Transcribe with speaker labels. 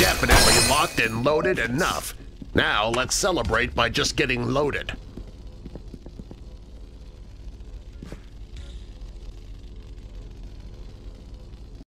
Speaker 1: definitely locked and loaded enough. Now let's celebrate by just getting loaded.